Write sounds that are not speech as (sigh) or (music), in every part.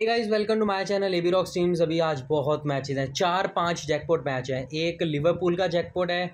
Guys welcome to my channel AB rock teams अभी आज बहुत मैचेस हैं। चार पाँच जैकपॉट मैच हैं। एक लिवरपूल का जैकपॉट है,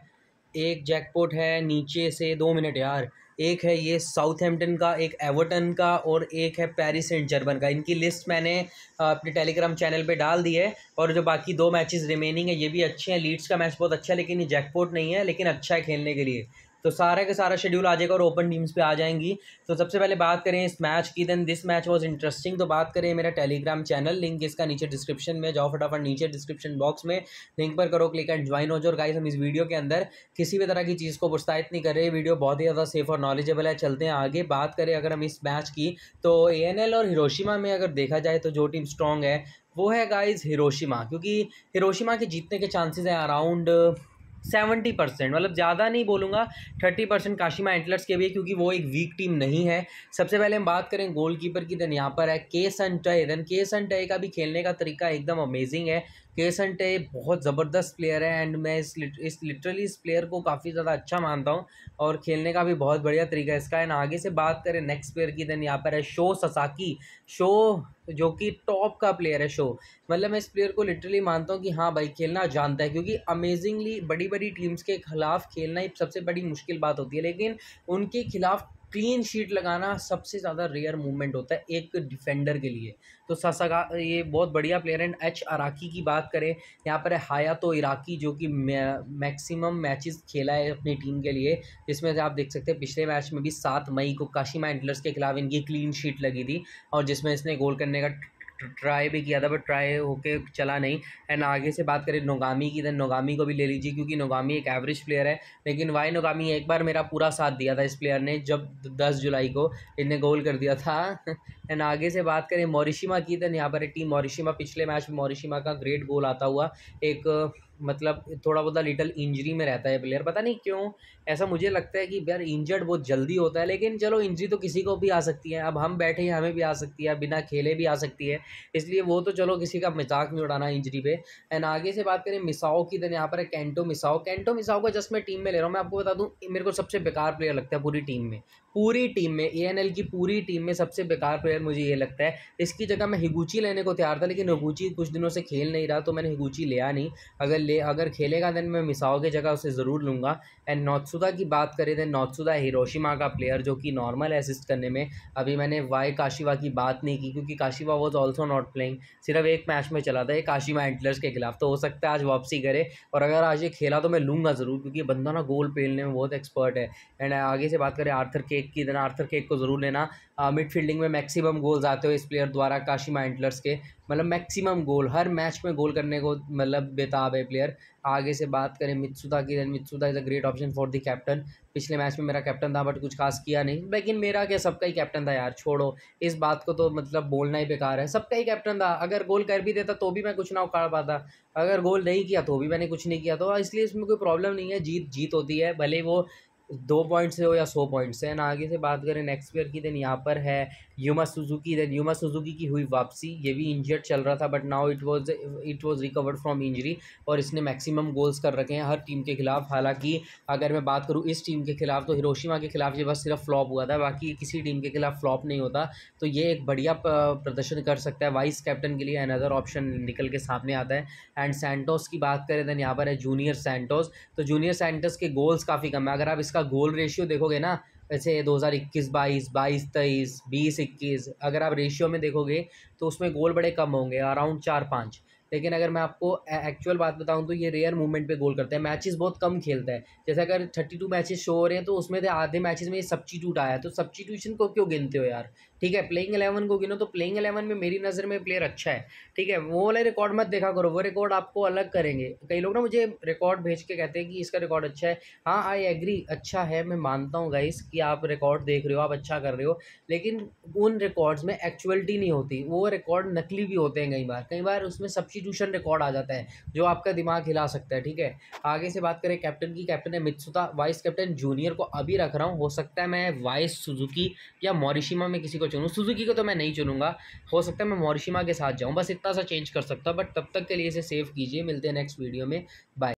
एक जैकपॉट है नीचे से, दो मिनट यार। एक है ये साउथ साउथहैम्पटन का, एक एवर्टन का और एक है पेरिस सेंट जर्मन का। इनकी लिस्ट मैंने अपने टेलीग्राम चैनल पे डाल दी है और जो बाकी दो मैचेस रिमेनिंग है, ये भी अच्छे हैं। लीड्स का मैच बहुत अच्छा है, लेकिन ये जैकपॉट नहीं है, लेकिन अच्छा है खेलने के लिए। तो सारा का सारा शेड्यूल आ जाएगा और ओपन टीम्स पे आ जाएँगी। तो सबसे पहले बात करें इस मैच की then this match was interesting तो बात करें मेरा टेलीग्राम चैनल लिंक इसका नीचे डिस्क्रिप्शन में, जाओ फटाफट नीचे डिस्क्रिप्शन बॉक्स में लिंक पर करो क्लिक एंड ज्वाइन हो जाओ और गाइस हम इस वीडियो के अंदर किसी भी तरह की चीज़ को प्रोत्साहित नहीं कर रहे वीडियो बहुत ही ज़्यादा सेफ़ और नॉलेजेबल है। चलते हैं आगे, बात करें अगर हम इस मैच की तो ए और हिरोशिमा में अगर देखा जाए तो जो टीम स्ट्रॉन्ग है, वो है गाइज़ हिरोशिमा क्योंकि हिरोशिमा के जीतने के चांसेस हैं अराउंड सेवेंटी परसेंट मतलब ज़्यादा नहीं बोलूँगा, थर्टी परसेंट काशिमा एंटलर्स के भी है क्योंकि वो एक वीक टीम नहीं है। सबसे पहले हम बात करें गोलकीपर की देन यहाँ पर है के सन टय देन के सन टय का भी खेलने का तरीका एकदम अमेजिंग है। के सन बहुत ज़बरदस्त प्लेयर है एंड मैं इस लिट, इस लिटरली इस प्लेयर को काफ़ी ज़्यादा अच्छा मानता हूँ और खेलने का भी बहुत बढ़िया तरीका है इसका। एंड आगे से बात करें नेक्स्ट प्लेयर की देन यहाँ पर है शो ससाकी शो जो कि टॉप का प्लेयर है शो मतलब मैं इस प्लेयर को लिटरली मानता हूँ कि हाँ भाई खेलना जानता है क्योंकि अमेजिंगली बड़ी बड़ी टीम्स के खिलाफ खेलना ही सबसे बड़ी मुश्किल बात होती है। लेकिन उनके खिलाफ क्लीन शीट लगाना सबसे ज़्यादा रेयर मूवमेंट होता है एक डिफेंडर के लिए। तो ससागा ये बहुत बढ़िया प्लेयर है। एच अराकी की बात करें, यहाँ पर है हाया तो इराकी जो कि मैक्सिमम मैचेस खेला है अपनी टीम के लिए। जिसमें से आप देख सकते हैं, पिछले मैच में भी सात मई को काशिमा एंटलर्स के खिलाफ इनकी क्लीन शीट लगी थी और जिसमें इसने गोल करने का ट्राई भी किया था बट ट्राई होके चला नहीं। एंड आगे से बात करें नोगामी की देन नोगामी को भी ले लीजिए, क्योंकि नोगामी एक एवरेज प्लेयर है। लेकिन वाई नोगामी? एक बार मेरा पूरा साथ दिया था इस प्लेयर ने, जब दस जुलाई को इनने गोल कर दिया था। (laughs) एंड आगे से बात करें मोरिशिमा की देन यहाँ पर एक टीम मोरिशिमा, पिछले मैच में मोरिशिमा का ग्रेट गोल आता हुआ, एक मतलब थोड़ा बहुत लिटल इंजरी में रहता है प्लेयर पता नहीं क्यों, ऐसा मुझे लगता है कि यार इंजर्ड बहुत जल्दी होता है, लेकिन चलो इंजरी तो किसी को भी आ सकती है। अब हम बैठे हैं, हमें भी आ सकती है, बिना खेले भी आ सकती है। इसलिए वो तो चलो किसी का मज़ाक नहीं उड़ाना इंजरी पे। एंड आगे से बात करें, मिसाओ की दिन यहाँ पर है कैंटो मिसाओ कैंटो मिसाओ को जस्ट मैं टीम में ले रहा हूँ। मैं आपको बता दूँ, मेरे को सबसे बेकार प्लेयर लगता है पूरी टीम में। पूरी टीम में ए एन एल की पूरी टीम में सबसे बेकार प्लेयर मुझे ये लगता है। इसकी जगह मैं हिगूची लेने को तैयार था, लेकिन हिगूची कुछ दिनों से खेल नहीं रहा तो मैंने हिगूची लिया नहीं। अगर ले, अगर खेलेगा देन मैं मिसाओ की जगह उसे ज़रूर लूँगा। एंड नौतसुदा की बात करें देन नौतसुदा हिरोशिमा का प्लेयर जो कि नॉर्मल असिस्ट करने में अभी मैंने वाई काशिवा की बात नहीं की, क्योंकि Kashiwa was also not playing सिर्फ़ एक मैच में चला था, ये काशिमा एंटलर्स के खिलाफ। तो हो सकता है आज वापसी करे, और अगर आज ये खेला तो मैं लूँगा ज़रूर, क्योंकि बंदा ना गोल पेलने में बहुत एक्सपर्ट है। एंड आगे से बात करें आर्थर केक की देन आर्थर केक को ज़रूर लेना। मिड फील्डिंग में मैक्सिमम गोल्स आते हो इस प्लेयर द्वारा काशिमा एंटलर्स के मतलब मैक्सिमम गोल हर मैच में गोल करने को मतलब बेताब है प्लेयर आगे से बात करें मित्सुदा की then Mitsuda is a great option for the captain पिछले मैच में मेरा कैप्टन था बट कुछ खास किया नहीं। लेकिन मेरा क्या, सबका ही कैप्टन था यार, छोड़ो। इस बात को तो मतलब बोलना ही बेकार है। सबका ही कैप्टन था। अगर गोल कर भी देता तो भी मैं कुछ ना उखाड़ पाता। अगर गोल नहीं किया तो भी मैंने कुछ नहीं किया। तो इसलिए इसमें कोई प्रॉब्लम नहीं है। जीत जीत होती है। भले वो दो पॉइंट से हो या सौ पॉइंट से। एंड आगे से बात करें नेक्स्ट प्लेयर की देन यहाँ पर है Yuma Suzuki then Yuma Suzuki की हुई वापसी, ये भी इंजर्ड चल रहा था but now it was it was recovered from injury और इसने मैक्सिमम गोल्स कर रखे हैं हर टीम के खिलाफ। हालाँकि अगर मैं बात करूँ इस टीम के खिलाफ तो हिरोशिमा के खिलाफ ये बस सिर्फ़ फ्लॉप हुआ था, बाकी किसी टीम के खिलाफ फ्लॉप नहीं होता। तो ये एक बढ़िया प्रदर्शन कर सकता है। वाइस कैप्टन के लिए अनदर ऑप्शन निकल के सामने आता है। एंड सेंटोस की बात करें देन यहाँ पर है जूनियर सेंटोस तो जूनियर सेंटोस के गोल्स काफ़ी कम है। अगर आप गोल रेशियो देखोगे ना हज़ार इक्कीस, बाईस बाईस, तेईस, बीस, इक्कीस, अगर आप रेशियो में देखोगे तो उसमें गोल बड़े कम होंगे अराउंड चार, पाँच। लेकिन अगर मैं आपको एक्चुअल बात बताऊँ तो ये रेयर मूवमेंट पे गोल करते हैं। मैचेस बहुत कम खेलता है। जैसे अगर थर्टी टू मैचेस शो हो रहे हैं तो उसमें से आधे मैचेस में ये सब्सिट्यूट आया तो सब्सिट्यूशन को क्यों गिनते हो यार? ठीक है प्लेइंग एलेवन को गिनो तो प्लेइंग एलेवन में मेरी नज़र में प्लेयर अच्छा है। ठीक है, वो वाले रिकॉर्ड मत देखा करो। वो रिकॉर्ड आपको अलग करेंगे। कई लोग ना मुझे रिकॉर्ड भेज के कहते हैं कि इसका रिकॉर्ड अच्छा है। हाँ आई एग्री अच्छा है। मैं मानता हूँ गाइस कि आप रिकॉर्ड देख रहे हो, आप अच्छा कर रहे हो। लेकिन उन रिकॉर्ड्स में एक्चुअलिटी नहीं होती। वो रिकॉर्ड नकली भी होते हैं कई बार। कई बार उसमें सब्सिट्यूशन रिकॉर्ड आ जाता है, जो आपका दिमाग हिला सकता है, ठीक है? आगे से बात करें कैप्टन की कैप्टन है मित्सुता वाइस कैप्टन जूनियर को अभी रख रहा हूँ, हो सकता है मैं वाइस सुजुकी या मॉरिशिमा में किसी को चुनूँ। सुजुकी को तो मैं नहीं चुनूँगा, हो सकता है मैं मॉरिशिमा के साथ जाऊँ, बस इतना सा चेंज कर सकता बट तब तक के लिए इसे सेव कीजिए, मिलते हैं नेक्स्ट वीडियो में बाय